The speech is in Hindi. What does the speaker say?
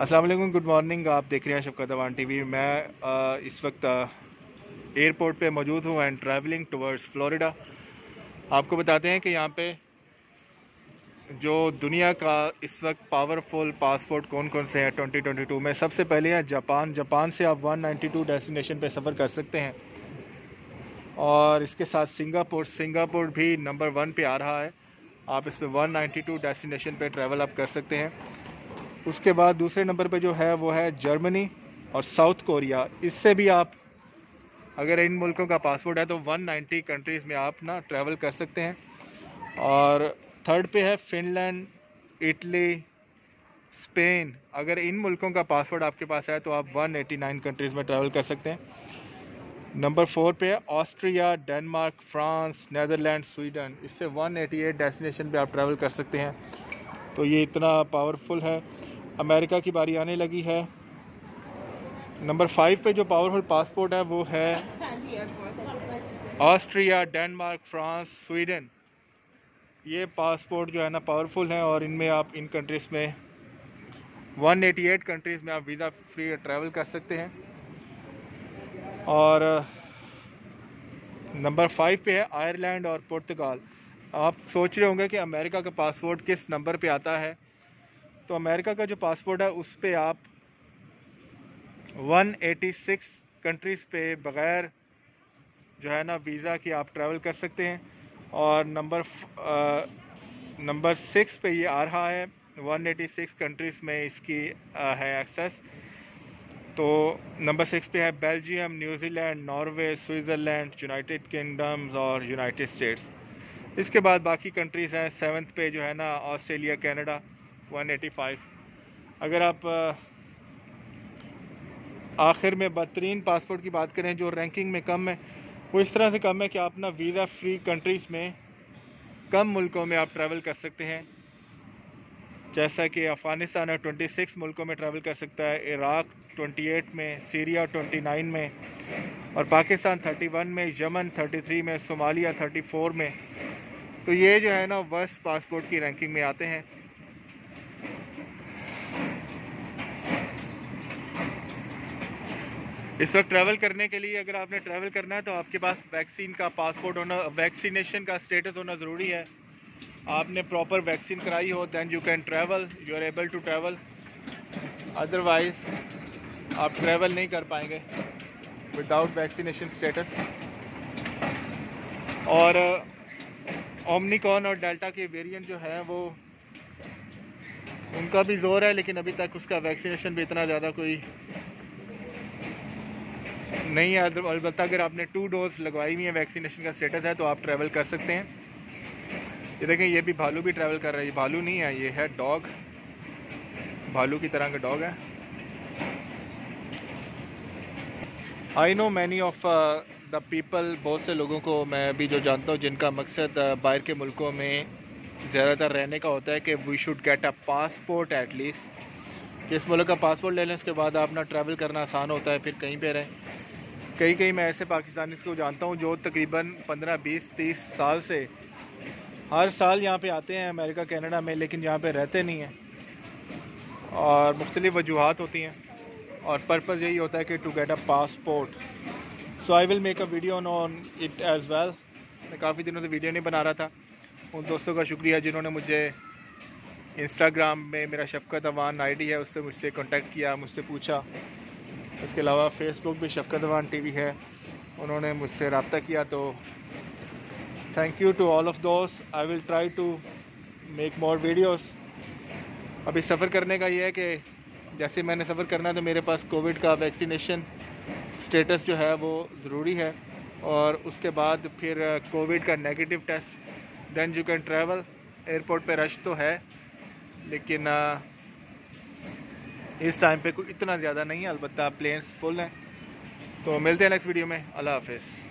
वालेकुम गुड मॉर्निंग आप देख रहे हैं शफकत अवान टीवी मैं आ, इस वक्त एयरपोर्ट पे मौजूद हूँ एंड ट्रैवलिंग टुवर्ड्स फ्लोरिडा आपको बताते हैं कि यहाँ पे जो दुनिया का इस वक्त पावरफुल पासपोर्ट कौन कौन से हैं 2022 में। सबसे पहले है जापान। जापान से आप 192 डेस्टिनेशन पे सफ़र कर सकते हैं। और इसके साथ सिंगापुर। सिंगापुर भी नंबर वन पे आ रहा है। आप इस पर 192 डेस्टिनेशन पे ट्रैवल आप कर सकते हैं। उसके बाद दूसरे नंबर पे जो है, वो है जर्मनी और साउथ कोरिया। इससे भी आप, अगर इन मुल्कों का पासपोर्ट है तो 190 कंट्रीज़ में आप ना ट्रैवल कर सकते हैं। और थर्ड पे है फिनलैंड इटली स्पेन अगर इन मुल्कों का पासपोर्ट आपके पास है तो आप 189 कंट्रीज़ में ट्रैवल कर सकते हैं। नंबर फोर पे है Austria, Denmark, France Netherland Sweden. इससे 188 डेस्टिनेशन पे आप ट्रैवल कर सकते हैं। तो ये इतना पावरफुल है। अमेरिका की बारी आने लगी है। नंबर फाइव पे जो पावरफुल पासपोर्ट है, वो है ऑस्ट्रिया, डेनमार्क, फ्रांस, स्वीडन। ये पासपोर्ट जो है ना, पावरफुल है और इनमें आप इन कंट्रीज़ में 188 कंट्रीज़ में आप वीज़ा फ्री ट्रैवल कर सकते हैं। और, नंबर फाइव पे है आयरलैंड और पुर्तगाल। आप सोच रहे होंगे कि अमेरिका का पासपोर्ट किस नंबर पे आता है? तो अमेरिका का जो पासपोर्ट है उस पर आप 186 कंट्रीज़ पे बग़ैर जो है ना वीज़ा की आप ट्रैवल कर सकते हैं। और नंबर नंबर सिक्स पे ये आ रहा है 186 कंट्रीज़ में इसकी आ, है एक्सेस। तो नंबर सिक्स पे है Belgium New Zealand Norway Switzerland United Kingdoms और यूनाइटेड स्टेट्स। इसके बाद बाकी कंट्रीज़ हैं सेवन्थ पे जो है ना ऑस्ट्रेलिया कनाडा। 185. अगर आप आखिर में बदतरीन पासपोर्ट की बात करें, जो रैंकिंग में कम है, वो इस तरह से कम है कि आप ना वीज़ा फ्री कंट्रीज़ में कम मुल्कों में आप ट्रैवल कर सकते हैं। जैसा कि अफ़गानिस्तान है 26 मुल्कों में ट्रैवल कर सकता है, इराक 28 में, सीरिया 29 में और पाकिस्तान 31 में, यमन 33 में, सोमालिया 34 में। तो ये जो है ना, वर्स्ट पासपोर्ट की रैंकिंग में आते हैं। इस वक्त ट्रैवल करने के लिए अगर आपने ट्रैवल करना है तो आपके पास वैक्सीन का पासपोर्ट होना वैक्सीनेशन का स्टेटस होना ज़रूरी है। आपने प्रॉपर वैक्सीन कराई हो then you can travel you are able to travel otherwise आप ट्रैवल नहीं कर पाएँगे विदाउट वैक्सीनेशन स्टेटस और ओमनिकॉन और डेल्टा के वेरिएंट जो है, वो उनका भी ज़ोर है, लेकिन अभी तक उसका वैक्सीनेशन भी इतना ज़्यादा कोई नहीं है अलबत्त अगर आपने टू डोज लगवाई हुई है वैक्सीनेशन का स्टेटस है तो आप ट्रैवल कर सकते हैं। ये देखें ये भी भालू भी ट्रैवल कर रहा है। ये भालू नहीं है ये है डॉग भालू की तरह का डॉग है। I know many of the people बहुत से लोगों को मैं अभी जो जानता हूँ जिनका मकसद uh, बाहर के मुल्कों में ज़्यादातर रहने का होता है कि we should get a passport at least इस मुल्क का पासपोर्ट ले लें उसके बाद अपना ट्रैवल करना आसान होता है, फिर कहीं पर रहें। कई कई मैं ऐसे पाकिस्तानी को जानता हूँ जो तकरीबन 15 20 30 साल से हर साल यहाँ पे आते हैं अमेरिका, कनाडा में, लेकिन यहाँ पे रहते नहीं हैं। और मुख्तलिफ़ वजूहत होती हैं। और पर्पज़ यही होता है कि to get a passport so I will make a video on it as well मैं काफ़ी दिनों से वीडियो नहीं बना रहा था। उन दोस्तों का शुक्रिया जिन्होंने मुझे इंस्टाग्राम में मेरा शफकत अवान आईडी है, उस पर मुझसे कॉन्टेक्ट किया, मुझसे पूछा। इसके अलावा फेसबुक भी शफकत टी टीवी है। उन्होंने मुझसे रबता किया तो thank you to all of दोस्त I will try to make more videos अभी सफ़र करने का ये है कि जैसे मैंने सफ़र करना है तो मेरे पास कोविड का वैक्सीनेशन स्टेटस जो है, वो ज़रूरी है। और उसके बाद फिर कोविड का negative test then you can travel airport पे रश तो है। लेकिन इस टाइम पे कोई इतना ज़्यादा नहीं है, अलबत्त प्लेन्स फुल हैं। तो मिलते हैं नेक्स्ट वीडियो में। अल्लाह हाफिज़।